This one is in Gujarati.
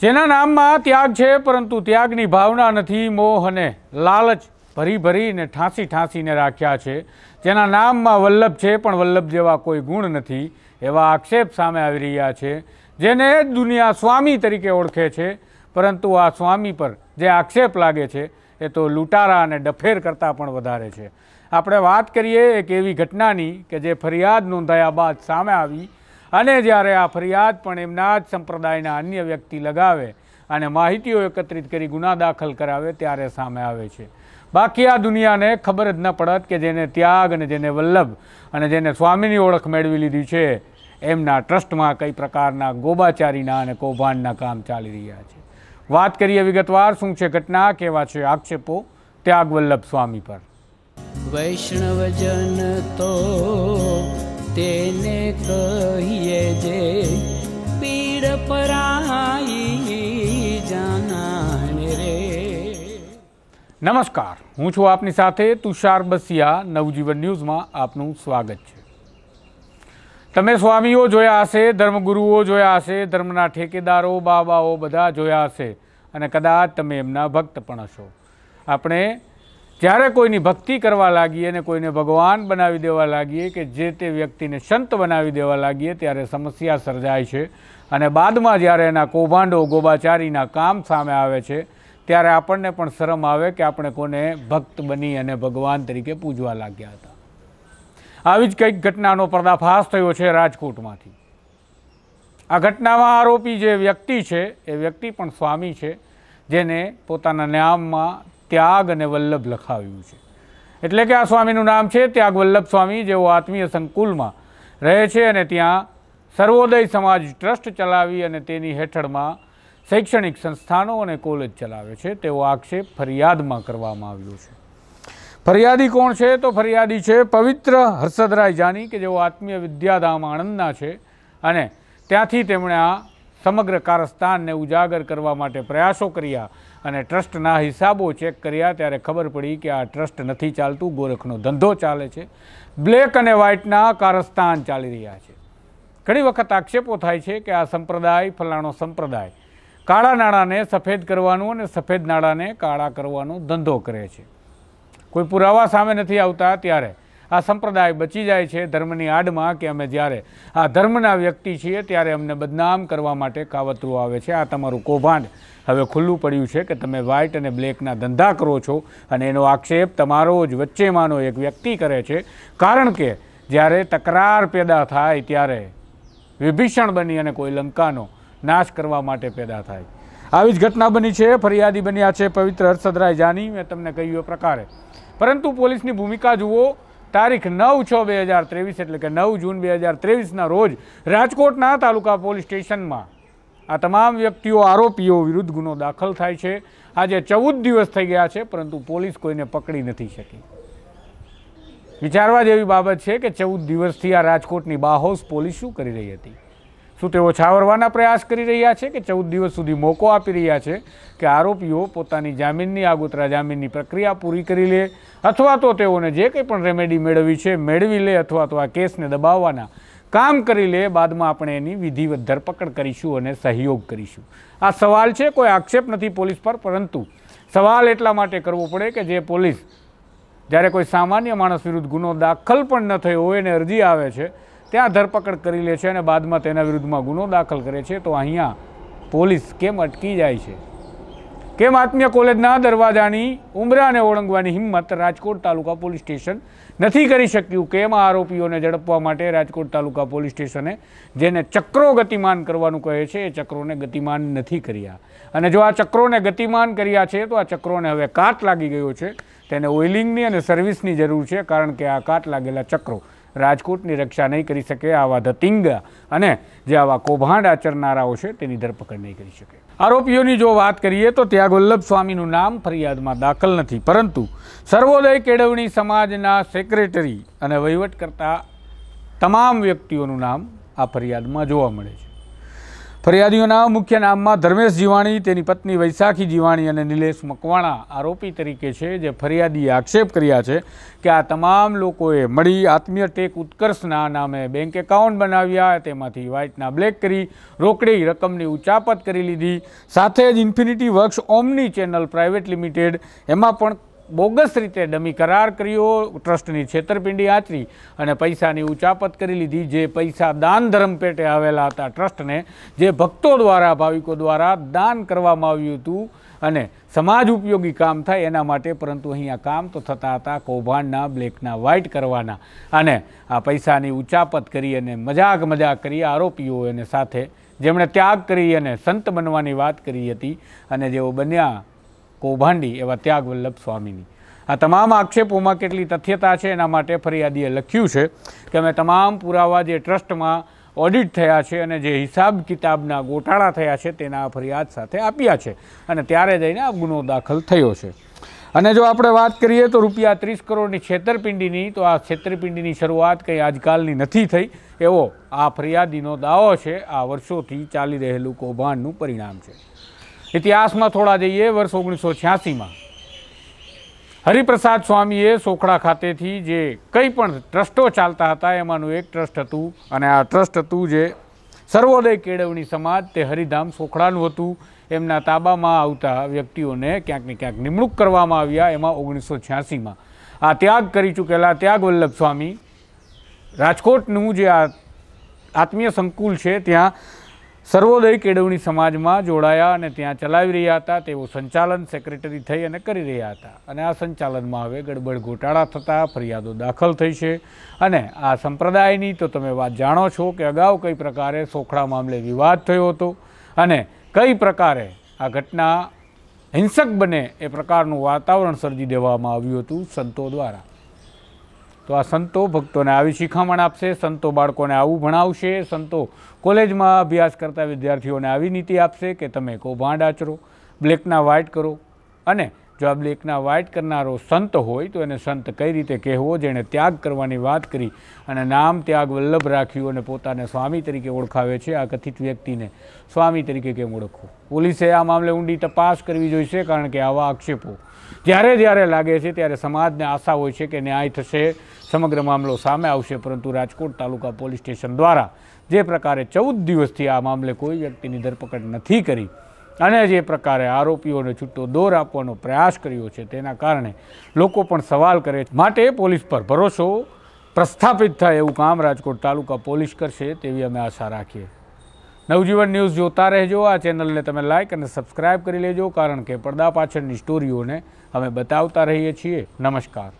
જેના નામમાં ત્યાગ છે, પરંતુ ત્યાગની ભાવના નથી, મોહ અને લાલચ ભરી ભરીને ઠાંસી ઠાંસીને રાખ્યા છે. જેના નામમાં વલ્લભ છે, પણ વલ્લભ જેવા કોઈ ગુણ નથી, એવા આક્ષેપ સામે આવી રહ્યા છે, જેને દુનિયા સ્વામી તરીકે ઓળખે છે. પરંતુ આ સ્વામી પર જે આક્ષેપ લાગે છે, એ તો લૂંટારા અને ડફેર કરતાં પણ વધારે છે. આપણે વાત કરીએ એક એવી ઘટનાની કે જે ફરિયાદ નોંધાયા બાદ સામે આવી અને જ્યારે આ ફરિયાદ પણ એમના જ સંપ્રદાયના અન્ય વ્યક્તિ લગાવે અને માહિતીઓ એકત્રિત કરી ગુના દાખલ કરાવે ત્યારે સામે આવે છે. બાકી આ દુનિયાને ખબર જ ન પડત કે જેને ત્યાગ અને જેને વલ્લભ અને જેને સ્વામીની ઓળખ મેળવી લીધી છે, એમના ટ્રસ્ટમાં કઈ પ્રકારના ગોબાચારીના અને કૌભાંડના કામ ચાલી રહ્યા છે. વાત કરીએ વિગતવાર શું છે ઘટના, કેવા છે આક્ષેપો, ત્યાગ વલ્લભ સ્વામી પર. વૈષ્ણવજન તો તેને કહીએ જે પીડ પરાઈ જાનાને રે. નમસ્કાર, હું છું આપની સાથે તુષાર બસિયા, નવજીવન ન્યૂઝમાં આપનું સ્વાગત છે. તમે સ્વામીઓ જોયા હશે, ધર્મગુરુઓ જોયા હશે, ધર્મના ઠેકેદારો, બાબાઓ બધા જોયા હશે, અને કદાચ તમે એમના ભક્ત પણ હશો. આપણે જ્યારે કોઈની ભક્તિ કરવા લાગીએ અને કોઈને ભગવાન બનાવી દેવા લાગીએ કે જે તે વ્યક્તિને સંત બનાવી દેવા લાગીએ ત્યારે સમસ્યા સર્જાય છે. અને બાદમાં જ્યારે એના કૌભાંડો ગોબાચારીના કામ સામે આવે છે, ત્યારે આપણને પણ શરમ આવે કે આપણે કોને ભક્ત બની અને ભગવાન તરીકે પૂજવા લાગ્યા હતા. આવી જ કંઈક ઘટનાનો પર્દાફાશ થયો છે રાજકોટમાંથી. આ ઘટનામાં આરોપી જે વ્યક્તિ છે, એ વ્યક્તિ પણ સ્વામી છે, જેને પોતાના નામમાં ત્યાગ અને વલ્લભ લખાવ્યું છે. એટલે કે આ સ્વામીનું નામ છે ત્યાગ વલ્લભ સ્વામી, જેઓ આત્મીય સંકુલમાં રહે છે અને ત્યાં સર્વોદય સમાજ ટ્રસ્ટ ચલાવી અને તેની હેઠળમાં શૈક્ષણિક સંસ્થાનો અને કોલેજ ચલાવે છે. તેવો આક્ષેપ ફરિયાદમાં કરવામાં આવ્યો છે. ફરિયાદી કોણ છે? તો ફરિયાદી છે પવિત્ર હર્ષદરાય જાની, કે જેઓ આત્મીય વિદ્યાધામ આણંદના છે અને ત્યાંથી તેમણે આ સમગ્ર કારસ્તાનને ઉજાગર કરવા માટે પ્રયાસો કર્યા અને ટ્રસ્ટના હિસાબો ચેક કર્યા ત્યારે ખબર પડી કે આ ટ્રસ્ટ નથી ચાલતું, ગોરખનો ધંધો ચાલે છે. બ્લેક અને વ્હાઇટના કારસ્તાન ચાલી રહ્યા છે. ઘણી વખત આક્ષેપો થાય છે કે આ સંપ્રદાય ફલાણો સંપ્રદાય કાળા નાણાંને સફેદ કરવાનું અને સફેદ નાણાંને કાળા કરવાનો ધંધો કરે છે. કોઈ પુરાવા સામે નથી આવતા ત્યારે આ સંપ્રદાય બચી જાય છે ધર્મની આડમાં કે અમે જ્યારે આ ધર્મના વ્યક્તિ છીએ ત્યારે અમને બદનામ કરવા માટે કાવતરું આવે છે. આ તમારું કૌભાંડ હવે ખુલ્લું પડ્યું છે કે તમે વ્હાઇટ અને બ્લેકના ધંધા કરો છો અને એનો આક્ષેપ તમારો જ વચ્ચેમાંનો એક વ્યક્તિ કરે છે. કારણ કે જ્યારે તકરાર પેદા થાય ત્યારે વિભીષણ બની અને કોઈ લંકાનો નાશ કરવા માટે પેદા થાય. આવી જ ઘટના બની છે, ફરિયાદી બન્યા છે પવિત્ર હર્ષદરાય જાની. મેં તમને કહ્યું એ પ્રકારે. પરંતુ પોલીસની ભૂમિકા જુઓ તારીખ નવ છ બે હજાર ત્રેવીસ એટલે કે નવ જૂન બે હજાર ત્રેવીસના રોજ રાજકોટના તાલુકા પોલીસ સ્ટેશનમાં આ તમામ વ્યક્તિઓ, આરોપીઓ વિરુદ્ધ ગુનો દાખલ થાય છે. આજે ચૌદ દિવસ થઈ ગયા છે, પરંતુ પોલીસ કોઈને પકડી નથી શકી. વિચારવા જેવી બાબત છે કે ચૌદ દિવસથી આ રાજકોટની બાહોશ પોલીસ શું કરી રહી હતી? શું તેઓ છાવરવાના પ્રયાસ કરી રહ્યા છે કે ચૌદ દિવસ સુધી મોકો આપી રહ્યા છે કે આરોપીઓ પોતાની જામીનની આગોતરા જામીનની પ્રક્રિયા પૂરી કરી લે અથવા તો તેઓને જે કંઈ પણ રેમેડી મેળવી છે મેળવી લે અથવા તો આ કેસને દબાવવાના કામ કરી લે, બાદમાં આપણે એની વિધિવત ધરપકડ કરીશું અને સહયોગ કરીશું. આ સવાલ છે, કોઈ આક્ષેપ નથી પોલીસ પર, પરંતુ સવાલ એટલા માટે કરવો પડે કે જે પોલીસ જ્યારે કોઈ સામાન્ય માણસ વિરુદ્ધ ગુનો દાખલ પણ ન થયો હોય એને અરજી આવે છે ત્યાં ધરપકડ કરી લે છે અને બાદમાં તેના વિરુદ્ધમાં ગુનો દાખલ કરે છે, તો અહીંયા પોલીસ કેમ અટકી જાય છે? કેમ આત્મીય કોલેજના દરવાજાની ઉમરાને ઓળંગવાની હિંમત રાજકોટ તાલુકા પોલીસ સ્ટેશન નથી કરી શક્યું? કેમ આ આરોપીઓને ઝડપવા માટે રાજકોટ તાલુકા પોલીસ સ્ટેશને જેને ચક્રો ગતિમાન કરવાનું કહે છે, એ ચક્રોને ગતિમાન નથી કર્યા. અને જો આ ચક્રોને ગતિમાન કર્યા છે, તો આ ચક્રોને હવે કાટ લાગી ગયો છે. તેને ઓઇલિંગની અને સર્વિસની જરૂર છે, કારણ કે આ કાટ લાગેલા ચક્રો રાજકોટની રક્ષા નહીં કરી શકે, આવા ધતિંગા અને જે આવા કૌભાંડ આચરનારાઓ છે તેની ધરપકડ નહીં કરી શકે. આરોપીઓની જો વાત કરીએ તો ત્યાં વલ્લભ સ્વામીનું નામ ફરિયાદમાં દાખલ નથી, પરંતુ સર્વોદય કેળવણી સમાજના સેક્રેટરી અને વહીવટ કરતા તમામ વ્યક્તિઓનું નામ આ ફરિયાદમાં જોવા મળે છે. ફરિયાદીઓના મુખ્ય નામમાં ધર્મેશ જીવાણી, તેની પત્ની વૈશાખી જીવાણી અને નિલેશ મકવાણા આરોપી તરીકે છે, જે ફરિયાદીએ આક્ષેપ કર્યા છે કે આ તમામ લોકોએ મળી આત્મીય ટેક ઉત્કર્ષના નામે બેંક એકાઉન્ટ બનાવ્યા, તેમાંથી વ્હાઇટના બ્લેક કરી, રોકડી રકમની ઉચાપત કરી લીધી. સાથે જ Infinity Works Omni Channel Private Limited એમાં પણ બોગસ રીતે ડમી કરાર કર્યો, ટ્રસ્ટની છેતરપિંડી આચરી અને પૈસાની ઉચાપત કરી લીધી. જે પૈસા દાન ધર્મ પેટે આવેલા હતા ટ્રસ્ટને, જે ભક્તો દ્વારા, ભાવિકો દ્વારા દાન કરવામાં આવ્યું હતું અને સમાજ ઉપયોગી કામ થાય એના માટે, પરંતુ અહીંયા કામ તો થતા હતા કૌભાંડના, બ્લેકના, વ્હાઇટ કરવાના. અને આ પૈસાની ઉચાપત કરી અને મજાક મજાક કરી આરોપીઓ એને સાથે જેમણે ત્યાગ કરી અને સંત બનવાની વાત કરી હતી અને જેઓ બન્યા કૌભાંડી એવા ત્યાગવલ્લભ સ્વામીની. આ તમામ આક્ષેપોમાં કેટલી તથ્યતા છે એના માટે ફરિયાદીએ લખ્યું છે કે અમે તમામ પુરાવા જે ટ્રસ્ટમાં ઓડિટ થયા છે અને જે હિસાબ કિતાબના ગોટાળા થયા છે તેના ફરિયાદ સાથે આપ્યા છે અને ત્યારે જઈને આ ગુનો દાખલ થયો છે. અને જો આપણે વાત કરીએ તો રૂપિયા ત્રીસ કરોડની છેતરપિંડીની, તો આ છેતરપિંડીની શરૂઆત કંઈ આજકાલની નથી થઈ, એવો આ ફરિયાદીનો દાવો છે. આ વર્ષોથી ચાલી રહેલું કૌભાંડનું પરિણામ છે. ઇતિહાસમાં થોડા જઈએ, વર્ષ ઓગણીસો છ્યાસીમાં હરિપ્રસાદ સ્વામીએ સોખડા ખાતેથી જે કંઈ પણ ટ્રસ્ટો ચાલતા હતા, એમાંનું એક ટ્રસ્ટ હતું અને આ ટ્રસ્ટ હતું જે સર્વોદય કેળવણી સમાજ, તે હરિધામ સોખડાનું હતું. એમના તાબામાં આવતા વ્યક્તિઓને ક્યાંક ને ક્યાંક નિમણૂક કરવામાં આવ્યા, એમાં ઓગણીસો છ્યાસીમાં આ ત્યાગ કરી ચૂકેલા ત્યાગ વલ્લભ સ્વામી. રાજકોટનું જે આ આત્મીય સંકુલ છે, ત્યાં સર્વોદય કેળવણી સમાજમાં જોડાયા અને ત્યાં ચલાવી રહ્યા હતા. તેઓ સંચાલન સેક્રેટરી થઈ અને કરી રહ્યા હતા. અને આ સંચાલનમાં હવે ગડબડ ગોટાળા થતા ફરિયાદો દાખલ થઈ છે. અને આ સંપ્રદાયની તો તમે વાત જાણો છો કે અગાઉ કઈ પ્રકારે સોખડા મામલે વિવાદ થયો હતો અને કઈ પ્રકારે આ ઘટના હિંસક બને એ પ્રકારનું વાતાવરણ સર્જી દેવામાં આવ્યું હતું સંતો દ્વારા. તો આ સંતો ભક્તોને આવી શિખામણ આપશે, સંતો બાળકોને આવું ભણાવશે, સંતો કોલેજમાં અભ્યાસ કરતા વિદ્યાર્થીઓને આવી નીતિ આપશે કે તમે કૌભાંડ આચરો, બ્લેકના વ્હાઇટ કરો અને જો આ બ્લેકના વ્હાઇટ કરનારો સંત હોય તો એને સંત કઈ રીતે કહેવો જેણે ત્યાગ કરવાની વાત કરી અને નામ ત્યાગ વલ્લભ રાખ્યું અને પોતાને સ્વામી તરીકે ઓળખાવે છે. આ કથિત વ્યક્તિને સ્વામી તરીકે કેમ ઓળખવું પોલીસે આ મામલે ઊંડી તપાસ કરવી જોઈશે કારણ કે આવા આક્ષેપો જ્યારે જ્યારે લાગે છે ત્યારે સમાજને આશા હોય છે કે ન્યાય થશે. સમગ્ર મામલો સામે આવશે, પરંતુ રાજકોટ તાલુકા પોલીસ સ્ટેશન દ્વારા જે પ્રકારે ચૌદ દિવસથી આ મામલે કોઈ વ્યક્તિની ધરપકડ નથી કરી. અને જે પ્રકારે આરોપીઓને છૂટો દોર આપવાનો પ્રયાસ કર્યો છે તેના કારણે લોકો પણ સવાલ કરે છે. માટે પોલીસ પર ભરોસો પ્રસ્થાપિત થાય એવું કામ રાજકોટ તાલુકા પોલીસ કરશે તેવી અમે આશા રાખીએ. નવજીવન ન્યૂઝ જોતા રહેજો. આ ચેનલને તમે લાઇક અને સબસ્ક્રાઇબ કરી લેજો, કારણ કે પડદા પાછળની સ્ટોરીઓને અમે બતાવતા રહીએ છીએ. નમસ્કાર.